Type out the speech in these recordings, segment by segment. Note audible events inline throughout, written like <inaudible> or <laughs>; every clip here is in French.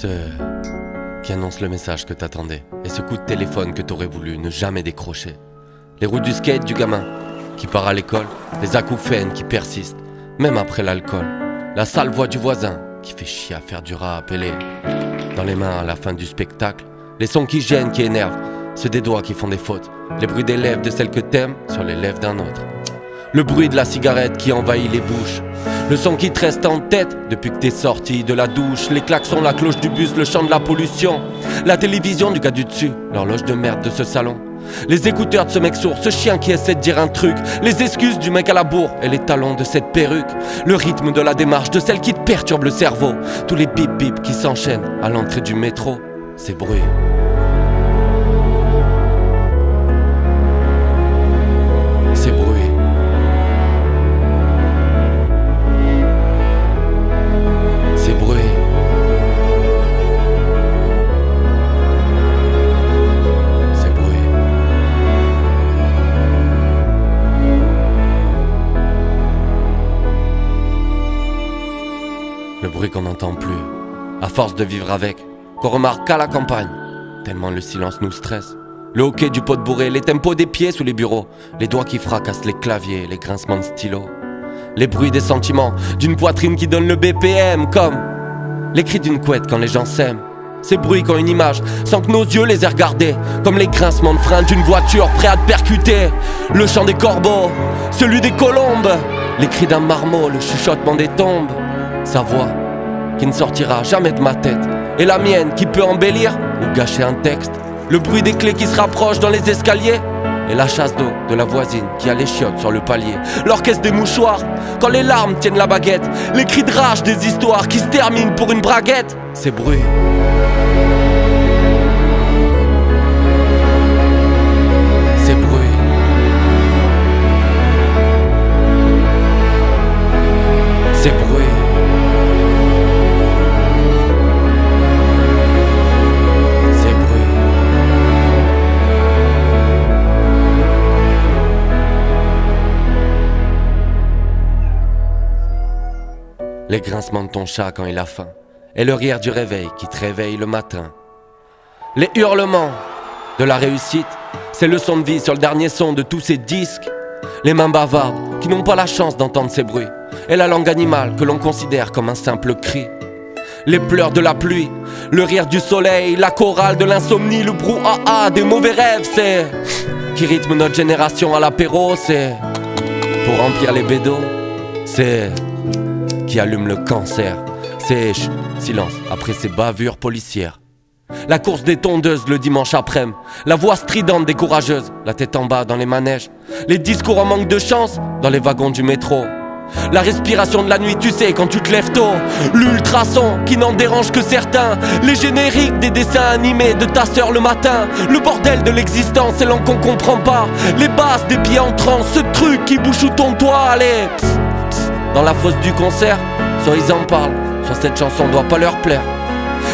Ce qui annonce le message que t'attendais et ce coup de téléphone que t'aurais voulu ne jamais décrocher. Les roues du skate du gamin qui part à l'école, les acouphènes qui persistent, même après l'alcool. La sale voix du voisin qui fait chier à faire du et les dans les mains à la fin du spectacle. Les sons qui gênent, qui énervent, ceux des doigts qui font des fautes. Les bruits des lèvres de celle que t'aimes sur les lèvres d'un autre. Le bruit de la cigarette qui envahit les bouches. Le son qui te reste en tête depuis que t'es sorti de la douche. Les klaxons, la cloche du bus, le chant de la pollution. La télévision du gars du dessus, l'horloge de merde de ce salon. Les écouteurs de ce mec sourd, ce chien qui essaie de dire un truc, les excuses du mec à la bourre et les talons de cette perruque, le rythme de la démarche de celle qui te perturbe le cerveau, tous les bip bip qui s'enchaînent à l'entrée du métro, ces bruits. Le bruit qu'on n'entend plus, à force de vivre avec, qu'on remarque qu'à la campagne, tellement le silence nous stresse. Le hockey du pot de bourré, les tempos des pieds sous les bureaux, les doigts qui fracassent les claviers, les grincements de stylo. Les bruits des sentiments, d'une poitrine qui donne le BPM, comme les cris d'une couette quand les gens s'aiment. Ces bruits qui ont une image, sans que nos yeux les aient regardés, comme les grincements de frein d'une voiture prêt à te percuter. Le chant des corbeaux, celui des colombes, les cris d'un marmot, le chuchotement des tombes. Sa voix, qui ne sortira jamais de ma tête, et la mienne qui peut embellir ou gâcher un texte. Le bruit des clés qui se rapprochent dans les escaliers, et la chasse d'eau de la voisine qui a les chiottes sur le palier. L'orchestre des mouchoirs, quand les larmes tiennent la baguette. Les cris de rage des histoires qui se terminent pour une braguette. Ces bruits. Les grincements de ton chat quand il a faim. Et le rire du réveil qui te réveille le matin. Les hurlements de la réussite, c'est le son de vie sur le dernier son de tous ces disques. Les mains bavardes qui n'ont pas la chance d'entendre ces bruits. Et la langue animale que l'on considère comme un simple cri. Les pleurs de la pluie, le rire du soleil, la chorale de l'insomnie, le brouhaha des mauvais rêves, c'est <laughs> qui rythme notre génération à l'apéro, c'est pour remplir les bédos, c'est qui allume le cancer. C'est silence après ces bavures policières. La course des tondeuses le dimanche après-midi, la voix stridente des courageuses, la tête en bas dans les manèges, les discours en manque de chance dans les wagons du métro. La respiration de la nuit, tu sais, quand tu te lèves tôt. L'ultrason qui n'en dérange que certains. Les génériques des dessins animés de ta sœur le matin. Le bordel de l'existence, c'est l'an qu'on comprend pas. Les basses des pieds en transe, ce truc qui bouche ton toit. Allez. Dans la fosse du concert, soit ils en parlent, soit cette chanson doit pas leur plaire.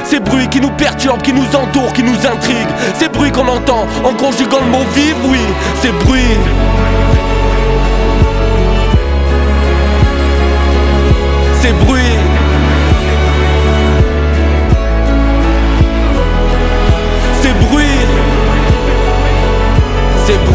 Ces bruits qui nous perturbent, qui nous entourent, qui nous intriguent. Ces bruits qu'on entend en conjuguant le mot vivre, oui. Ces bruits. Ces bruits. Ces bruits. Ces bruits.